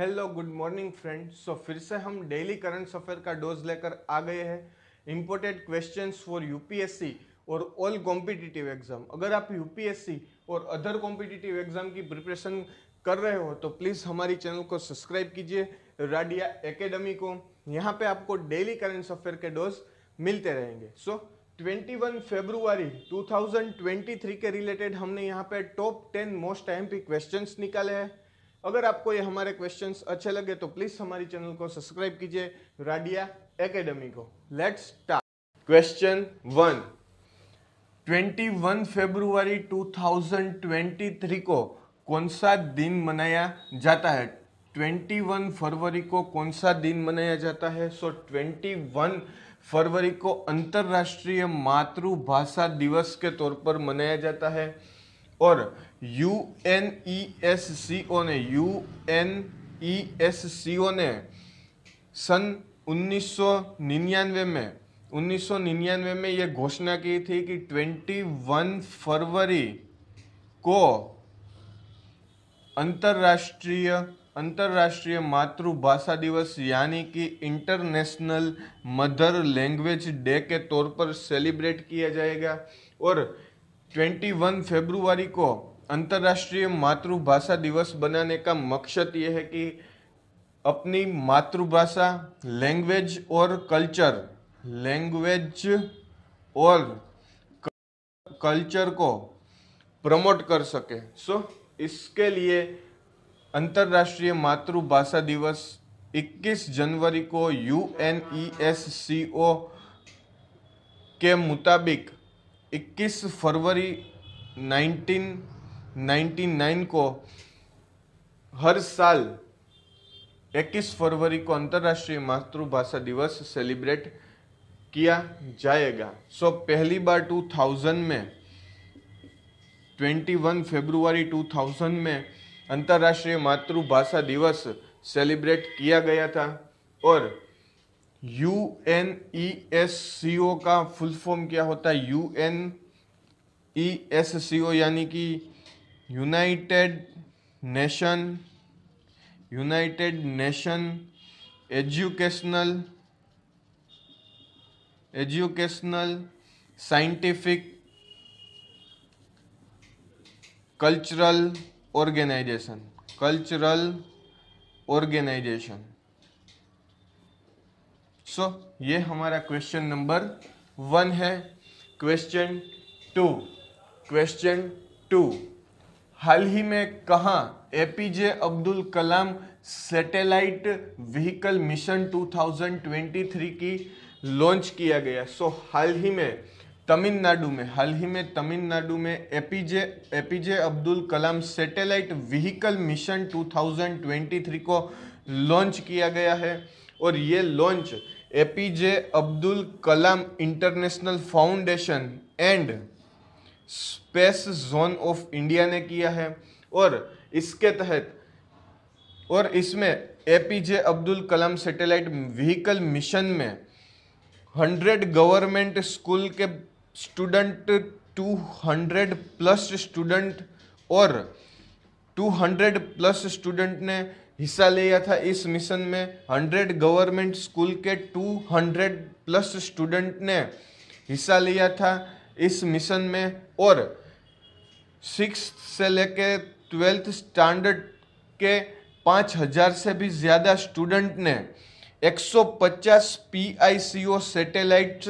Hello good morning friend so फिर से हम डेली करंट अफेयर का डोज लेकर आ गए हैं। इम्पोर्टेड क्वेश्चंस फॉर यूपीएससी और ऑल कॉम्पिटिटिव एग्ज़ाम अगर आप यूपीएससी और अदर कॉम्पिटिटिव एग्ज़ाम की प्रिपरेशन कर रहे हो तो प्लीज़ हमारी चैनल को सब्सक्राइब कीजिए राडिया एकेडमी को। यहाँ पे आपको डेली करंट अफेयर के डोज मिलते रहेंगे। सो so, 21 फरवरी 2023 के रिलेटेड हमने यहाँ पे टॉप 10 मोस्ट एमपी क्वेश्चंस निकाले हैं। अगर आपको ये हमारे क्वेश्चंस अच्छे लगे तो प्लीज़ हमारी चैनल को सब्सक्राइब कीजिए राडिया एकेडमी को। लेट्स स्टार्ट क्वेश्चन वन 21 फरवरी 2023 को कौन सा दिन मनाया जाता है? 21 फरवरी को कौन सा दिन मनाया जाता है? सो so, 21 फरवरी को अंतरराष्ट्रीय मातृभाषा दिवस के तौर पर मनाया जाता है। और U N E S C O ने U N E S C O ने सन 1999 में 1999 में ये घोषणा की थी कि 21 फरवरी को अंतरराष्ट्रीय, अंतर्राष्ट्रीय मातृभाषा दिवस यानी कि इंटरनेशनल मदर लैंग्वेज डे के तौर पर सेलिब्रेट किया जाएगा। और 21 फरवरी को अंतर्राष्ट्रीय मातृभाषा दिवस बनाने का मकसद ये है कि अपनी मातृभाषा लैंग्वेज और कल्चर लैंग्वेज और कल्चर को प्रमोट कर सके। सो so, इसके लिए अंतर्राष्ट्रीय मातृभाषा दिवस 21 जनवरी को U N E S C O के मुताबिक 21 फरवरी 1999 को हर साल 21 फरवरी को अंतर्राष्ट्रीय मातृभाषा दिवस सेलिब्रेट किया जाएगा। सो so, पहली बार 2000 में 21 फरवरी 2000 में अंतर्राष्ट्रीय मातृभाषा दिवस सेलिब्रेट किया गया था और U N E S C O का फुल फॉर्म क्या होता है? U N E S C O यानी कि United Nation United Nation Educational Educational Scientific Cultural Organisation Cultural Organisation so so, ये हमारा क्वेश्चन नंबर वन है. क्वेश्चन टू क्वेश्चन टू हाल ही में कहा APJ Abdul Kalam satellite vehicle mission 2023 की लॉन्च किया गया? सो so, हाल ही में तमिलनाडु में, हाल ही में तमिलनाडु में APJ APJ Abdul Kalam satellite vehicle mission 2023 को लॉन्च किया गया है और ये launch APJ Abdul Kalam International Foundation and Space Zone of India ने किया है और इसके तहत और इसमें APJ Abdul Kalam satellite vehicle mission में हंड्रेड गवर्नमेंट स्कूल के student two hundred plus student और टू हंड्रेड प्लस स्टूडेंट ने हिस्सा लिया था इस मिशन में। हंड्रेड गवर्नमेंट स्कूल के टू हंड्रेड प्लस स्टूडेंट ने हिस्सा लिया था इस मिशन में और सिक्स से लेके ट्वेल्थ स्टैंडर्ड के पाँच हज़ार से भी ज़्यादा स्टूडेंट ने। 150 पीआईसीओ सैटेलाइट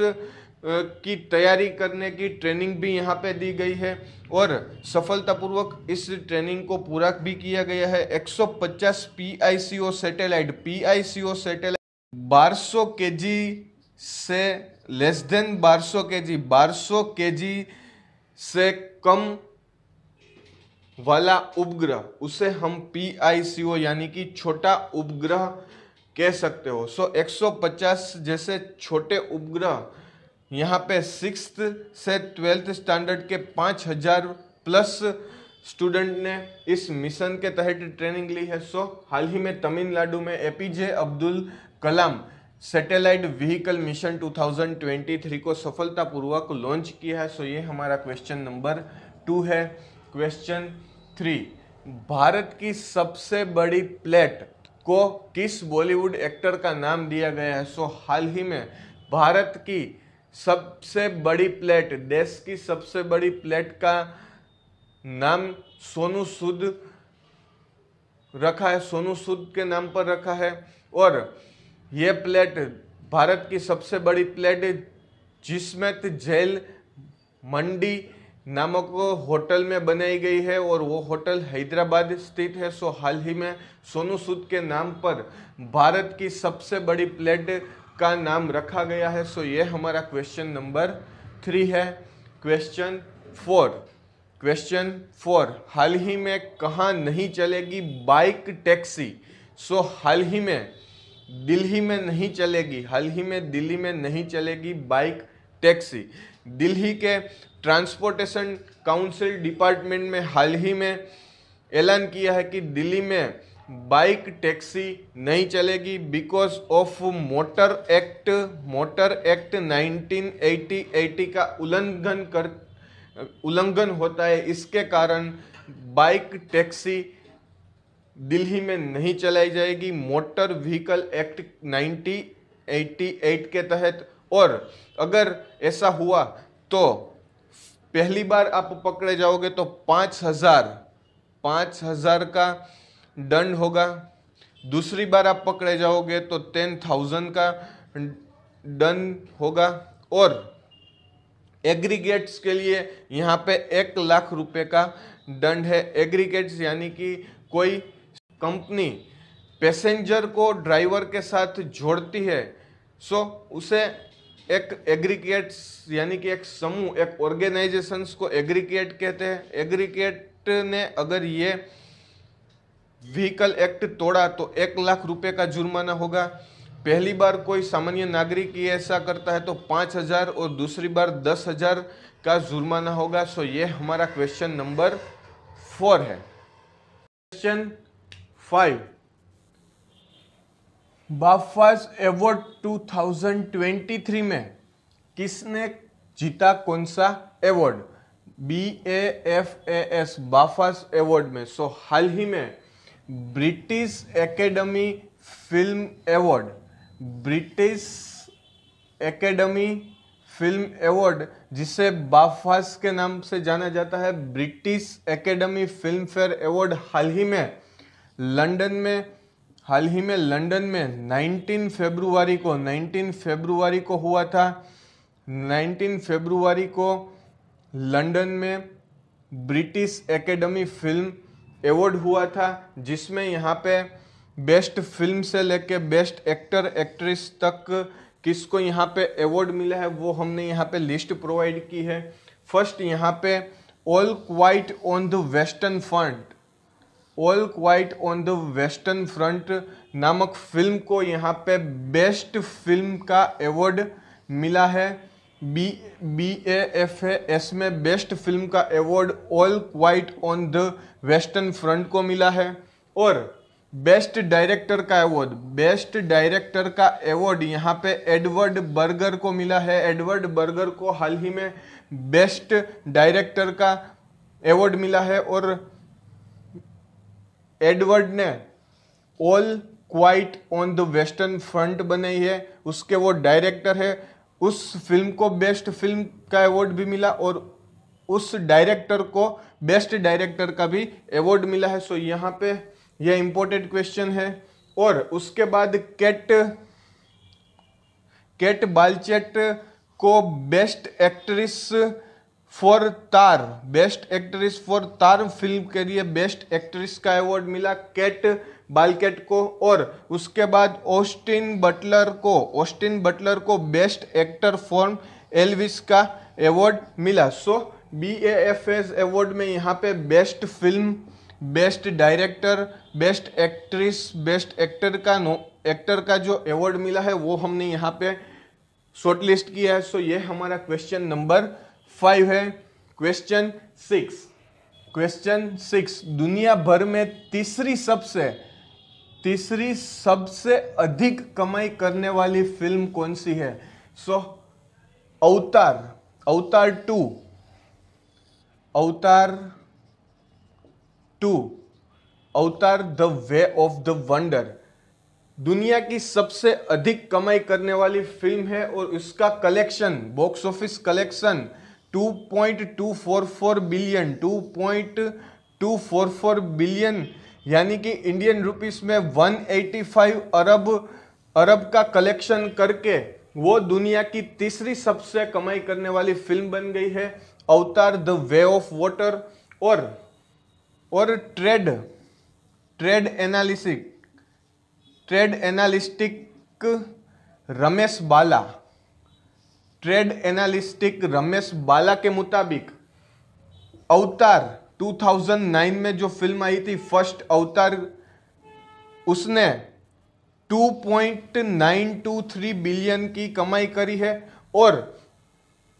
की तैयारी करने की ट्रेनिंग भी यहाँ पे दी गई है और सफलतापूर्वक इस ट्रेनिंग को पूरा भी किया गया है। 150 PICO satellite PICO satellite 1200 KG से लेस देन 1200 केजी 1200 केजी से कम वाला उपग्रह उसे हम पीआईसीओ यानी कि छोटा उपग्रह कह सकते हो। सो so, 150 जैसे छोटे उपग्रह यहाँ पे सिक्स से ट्वेल्थ स्टैंडर्ड के पाँच हज़ार प्लस स्टूडेंट ने इस मिशन के तहत ट्रेनिंग ली है। सो हाल ही में तमिलनाडु में APJ Abdul Kalam satellite vehicle mission 2023 को सफलतापूर्वक लॉन्च किया है। सो ये हमारा क्वेश्चन नंबर टू है। क्वेश्चन थ्री भारत की सबसे बड़ी प्लेट को किस बॉलीवुड एक्टर का नाम दिया गया है? सो हाल ही में भारत की सबसे बड़ी प्लेट, देश की सबसे बड़ी प्लेट का नाम सोनू सूद रखा है, सोनू सूद के नाम पर रखा है। और ये प्लेट भारत की सबसे बड़ी प्लेट जिसमें जेल मंडी नामक होटल में बनाई गई है और वो होटल हैदराबाद स्थित है। सो हाल ही में सोनू सूद के नाम पर भारत की सबसे बड़ी प्लेट का नाम रखा गया है, सो ये हमारा क्वेश्चन नंबर थ्री है। क्वेश्चन फोर क्वेश्चन फोर हाल ही में कहाँ नहीं चलेगी बाइक टैक्सी सो हाल ही में दिल्ली में नहीं चलेगी, हाल ही में दिल्ली में नहीं चलेगी बाइक टैक्सी दिल्ली के ट्रांसपोर्टेशन काउंसिल डिपार्टमेंट में हाल ही में ऐलान किया है कि दिल्ली में बाइक टैक्सी नहीं चलेगी because of motor act motor act 1980 80 का उल्लंघन कर, उल्लंघन होता है। इसके कारण बाइक टैक्सी दिल्ली में नहीं चलाई जाएगी। मोटर व्हीकल एक्ट 1988 के तहत। और अगर ऐसा हुआ तो पहली बार आप पकड़े जाओगे तो पाँच हज़ार पाँच हज़ार का दंड होगा। दूसरी बार आप पकड़े जाओगे तो टेन थाउज़ेंड का दंड होगा। और एग्रीगेट्स के लिए यहाँ पे एक लाख रुपए का दंड है। एग्रीगेट्स यानी कि कोई कंपनी पैसेंजर को ड्राइवर के साथ जोड़ती है। सो उसे एक एग्रीगेट्स यानी कि एक समूह, एक ऑर्गेनाइजेशंस को एग्रीगेट कहते हैं। एग्रीगेट ने अगर ये व्हीकल एक्ट तोड़ा तो एक लाख रुपए का जुर्माना होगा पहली बार कोई सामान्य नागरिक ये ऐसा करता है तो पाँच हज़ार और दूसरी बार दस हज़ार का जुर्माना होगा सो ये हमारा क्वेश्चन नंबर फोर है क्वेश्चन फाइव बाफाज अवार्ड 2023 में किसने जीता कौन सा award B A F A S BAFTAs award में। सो हाल ही में British Academy Film Award British Academy Film Award जिसे बाफास के नाम से जाना जाता है, British Academy Film fair award हाल ही में, लंदन में, हाल ही में लंदन में 19 फरवरी को 19 फरवरी को हुआ था। 19 फरवरी को लंदन में ब्रिटिश एकेडमी फ़िल्म अवार्ड हुआ था, जिसमें यहाँ पे बेस्ट फ़िल्म से लेके बेस्ट एक्टर एक्ट्रेस तक किसको यहाँ पे अवार्ड मिला है, वो हमने यहाँ पे लिस्ट प्रोवाइड की है। फ़र्स्ट यहाँ पे All Quiet on the Western Front All Quiet on the Western Front नामक फ़िल्म को यहाँ पे बेस्ट फ़िल्म का अवार्ड मिला है। B B A F S में बेस्ट फ़िल्म का award All Quiet on the Western Front को मिला है। और बेस्ट डायरेक्टर का अवार्ड बेस्ट डायरेक्टर का अवार्ड यहाँ पे एडवर्ड बर्गर को मिला है। एडवर्ड बर्गर को हाल ही में बेस्ट डायरेक्टर का अवार्ड मिला है और एडवर्ड ने All Quiet on the Western Front बनाई है। उसके वो डायरेक्टर है उस फ़िल्म को बेस्ट फ़िल्म का अवार्ड भी मिला और उस डायरेक्टर को बेस्ट डायरेक्टर का भी अवार्ड मिला है। सो यहाँ पे यह इम्पोर्टेंट क्वेश्चन है। और उसके बाद कैट कैट बालचेट को best actress for Tar best actress for Tar film के लिए बेस्ट एक्ट्रेस का अवार्ड मिला कैट बालकेट को और उसके बाद ऑस्टिन बटलर को ऑस्टिन बटलर को बेस्ट एक्टर फॉर एलविस का अवार्ड मिला। So B F S award में यहाँ पे best film best director best actress best actor का नो एक्टर का जो अवार्ड मिला है वो हमने यहाँ पे शॉर्टलिस्ट किया है। सो ये हमारा क्वेश्चन नंबर फाइव है। Question six. क्वेश्चन सिक्स दुनिया भर में तीसरी सबसे तीसरी सबसे अधिक कमाई करने वाली फ़िल्म कौन सी है? सो so, अवतार अवतार two. Avatar two. Avatar the way of the wonder. दुनिया की सबसे अधिक कमाई करने वाली फ़िल्म है और उसका collection box office collection 2.244 billion 2.244 billion, यानी कि इंडियन रुपीस में 185 अरब अरब का कलेक्शन करके वो दुनिया की तीसरी सबसे कमाई करने वाली फ़िल्म बन गई है, अवतार द वे ऑफ़ वाटर और और trade trade analysis trade analytic Ramesh Bala. Trade analytic Ramesh Bala के मुताबिक, अवतार 2009 में जो फ़िल्म आई थी फ़र्स्ट अवतार, उसने 2.923 बिलियन की कमाई करी है और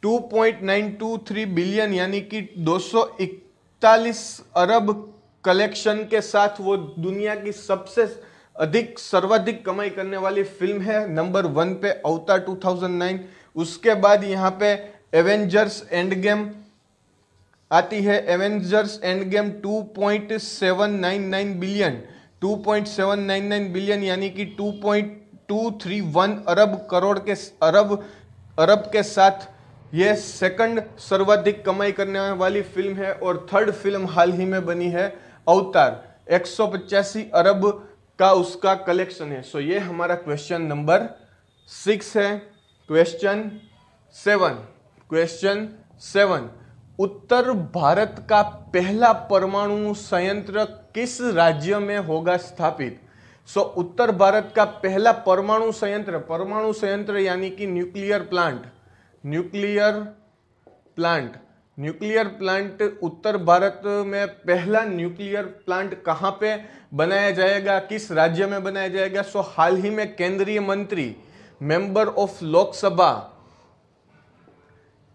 2.923 बिलियन यानी कि 241 अरब कलेक्शन के साथ वो दुनिया की सबसे अधिक, सर्वाधिक कमाई करने वाली फ़िल्म है। नंबर वन पे अवतार 2009 उसके बाद यहाँ पे एवेंजर्स एंड गेम आती है। Avengers end game 2.799 billion 2.799 billion यानी कि 2.231 अरब करोड़ के अरब अरब के साथ ये सेकंड सर्वाधिक कमाई करने वाली फ़िल्म है और थर्ड फ़िल्म हाल ही में बनी है अवतार। एक सौ पचासी अरब का उसका कलेक्शन है। सो so, ये हमारा क्वेश्चन नंबर सिक्स है। क्वेश्चन सेवन क्वेश्चन सेवन उत्तर भारत का पहला परमाणु संयंत्र किस राज्य में होगा स्थापित? सो so, उत्तर भारत का पहला परमाणु संयंत्र परमाणु संयंत्र यानी कि nuclear plant nuclear plant nuclear plant उत्तर भारत में पहला न्यूक्लियर प्लांट कहाँ पे बनाया जाएगा? किस राज्य में बनाया जाएगा? सो so, हाल ही में केंद्रीय मंत्री मेंबर ऑफ़ लोकसभा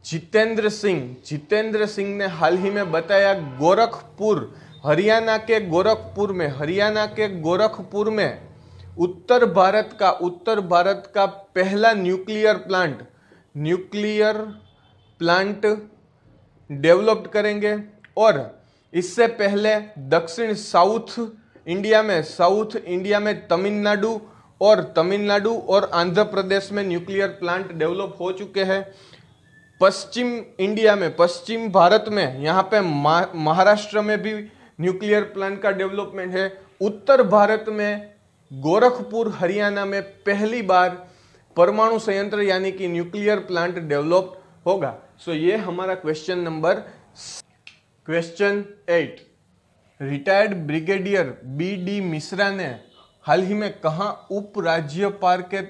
जितेंद्र सिंह जितेंद्र सिंह ने हाल ही में बताया गोरखपुर, हरियाणा के गोरखपुर में, हरियाणा के गोरखपुर में उत्तर भारत का, उत्तर भारत का पहला nuclear plant nuclear plant developed करेंगे। और इससे पहले दक्षिण साउथ इंडिया में, साउथ इंडिया में तमिलनाडु और तमिलनाडु और आंध्र प्रदेश में न्यूक्लियर प्लांट डेवलप हो चुके हैं। पश्चिम इंडिया में, पश्चिम भारत में, यहाँ पे महाराष्ट्र में भी न्यूक्लियर प्लांट का डेवलपमेंट है। उत्तर भारत में गोरखपुर, हरियाणा में पहली बार परमाणु संयंत्र यानी कि न्यूक्लियर प्लांट डेवलप होगा। सो ये हमारा question number question eight retired brigadier B D Mishra ने हाल ही में कहा उप राज्यपाल के,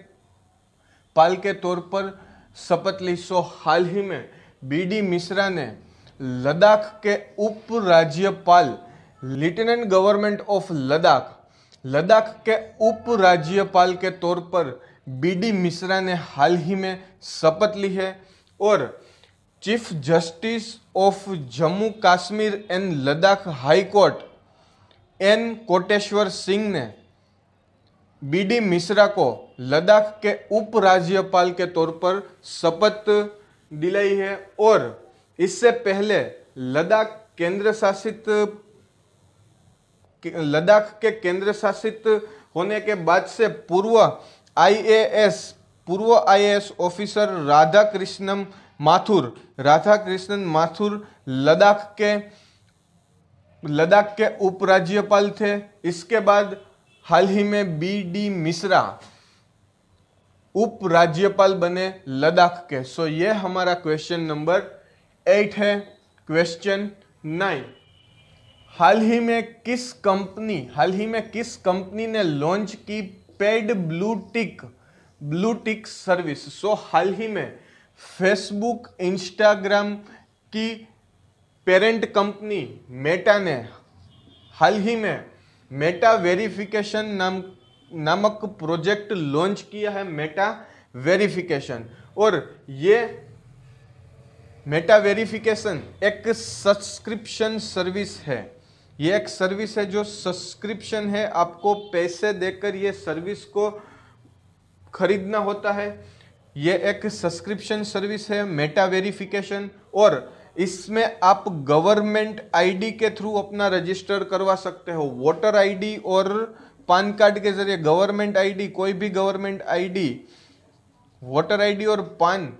पाल के तौर पर शपथ ली? सो हाल ही में बी डी मिश्रा ने लद्दाख के उप राज्यपाल lieutenant government of Ladakh Ladakh के उप राज्यपाल के तौर पर बी डी मिश्रा ने हाल ही में शपथ ली है और chief justice of Jammu Kashmir and Ladakh high court N Koteshwar Singh ने बीडी मिश्रा को लद्दाख के उप राज्यपाल के तौर पर शपथ दिलाई है और इससे पहले लद्दाख केंद्र शासित, लद्दाख के केंद्र शासित होने के बाद से पूर्व आईएएस पूर्व आईएएस ऑफिसर राधा कृष्णम माथुर राधा कृष्णन माथुर लद्दाख के लद्दाख के उपराज्यपाल थे। इसके बाद हाल ही में बी डी मिश्रा उप राज्यपाल बने लद्दाख के। सो ये हमारा क्वेश्चन नंबर एट है। क्वेश्चन नाइन हाल ही में किस कंपनी हाल ही में किस कंपनी ने लॉन्च की paid blue tick blue tick service so हाल ही में फेसबुक इंस्टाग्राम की पेरेंट कंपनी मेटा ने हाल ही में मेटा वेरिफिकेशन नाम, नामक प्रोजेक्ट लॉन्च किया है मेटा वेरिफिकेशन। और ये मेटा वेरिफिकेशन एक सब्सक्रिप्शन सर्विस है। ये एक सर्विस है जो सब्सक्रिप्शन है। आपको पैसे देकर ये सर्विस को खरीदना होता है। ये एक सब्सक्रिप्शन सर्विस है मेटा वेरिफिकेशन। और इसमें आप गवर्नमेंट आईडी के थ्रू अपना रजिस्टर करवा सकते हो। वोटर आईडी और पान कार्ड के ज़रिए गवर्नमेंट आईडी कोई भी गवर्नमेंट आईडी वोटर आईडी और पान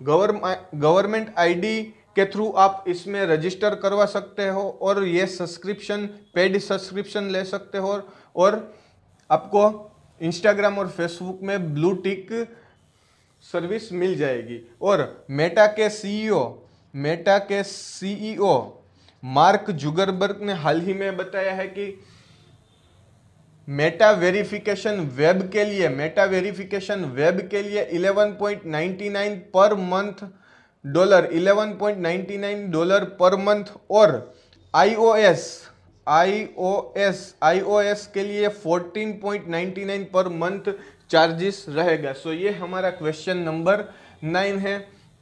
गवर्नमेंट आईडी के थ्रू आप इसमें रजिस्टर करवा सकते हो और ये सब्सक्रिप्शन पेड सब्सक्रिप्शन ले सकते हो और आपको इंस्टाग्राम और फेसबुक में ब्लू टिक सर्विस मिल जाएगी। और मेटा के सीईओ मेटा के सीईओ मार्क जुगरबर्ग ने हाल ही में बताया है कि मेटा वेरिफिकेशन वेब के लिए, मेटा वेरिफिकेशन वेब के लिए 11.99 per month dollar 11.99 dollar per month और आईओएस आईओएस आईओएस के लिए 14.99 पर मंथ चार्जेस रहेगा। सो so, ये हमारा क्वेश्चन नंबर नाइन है।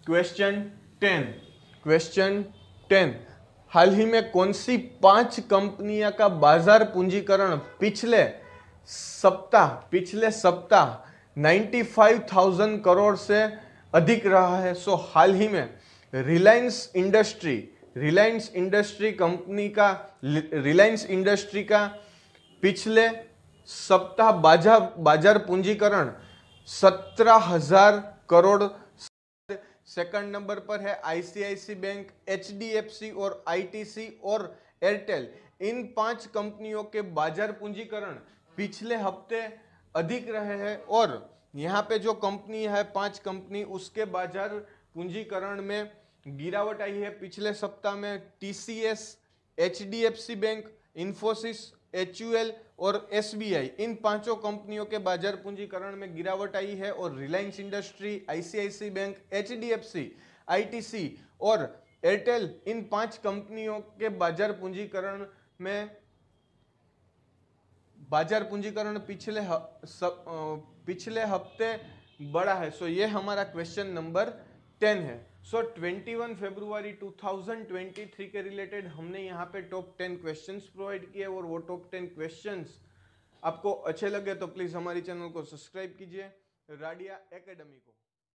क्वेश्चन टेन क्वेश्चन टेन हाल ही में कौन सी पाँच कंपनियाँ का बाज़ार पूंजीकरण पिछले सप्ताह पिछले सप्ताह 95,000 करोड़ से अधिक रहा है? सो हाल ही में Reliance industry Reliance industry company का रिलायंस इंडस्ट्री का पिछले सप्ताह बाज़ार बाज़ार पूंजीकरण सत्रह हज़ार करोड़ सेकंड नंबर पर है आईसीआईसी बैंक, एचडीएफसी और आईटीसी और एयरटेल। इन पाँच कंपनियों के बाज़ार पूंजीकरण पिछले हफ़्ते अधिक रहे हैं और यहाँ पे जो कंपनी है, पाँच कंपनी, उसके बाज़ार पूंजीकरण में गिरावट आई है। पिछले सप्ताह में TCS, HDFC bank Infosys H और एसबीआई इन पाँचों कंपनियों के बाज़ार पूंजीकरण में गिरावट आई है और Reliance industry ICICI bank H ITC और एयरटेल इन पाँच कंपनियों के बाज़ार पूंजीकरण में बाज़ार पूंजीकरण पिछले पिछले हफ़्ते बड़ा है। सो ये हमारा क्वेश्चन नंबर टेन है। So twenty one February two thousand twenty three के रिलेटेड हमने यहाँ पे टॉप टेन क्वेश्चन प्रोवाइड किए और वो टॉप टेन क्वेश्चन आपको अच्छे लगे तो प्लीज़ हमारे चैनल को सब्सक्राइब कीजिए, राडिया एकेडमी को।